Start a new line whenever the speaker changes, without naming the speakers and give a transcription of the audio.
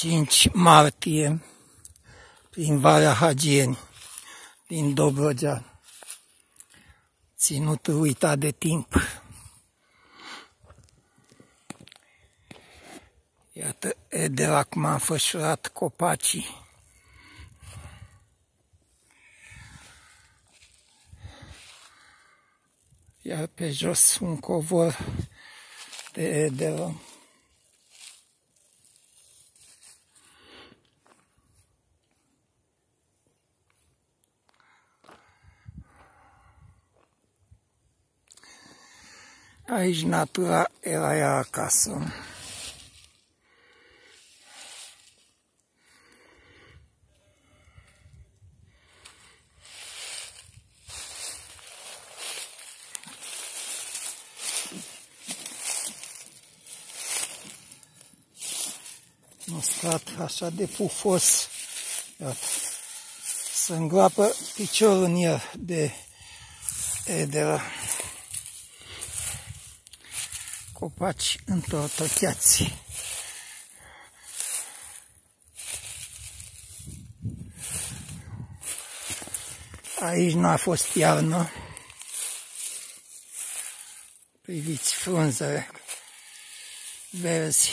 5 martie, prin Valea Hagieni, din Dobrogea, ținutul uitat de timp. Iată, Edel acum a înfășurat copacii. Iar pe jos un covor de Edelă. Aici natura era ea acasă. Un strat așa de pufos. Iată. Să îngroapă piciorul în el de edera copaci întortocheați. Aici nu a fost iarnă. Priviți frunzele verzi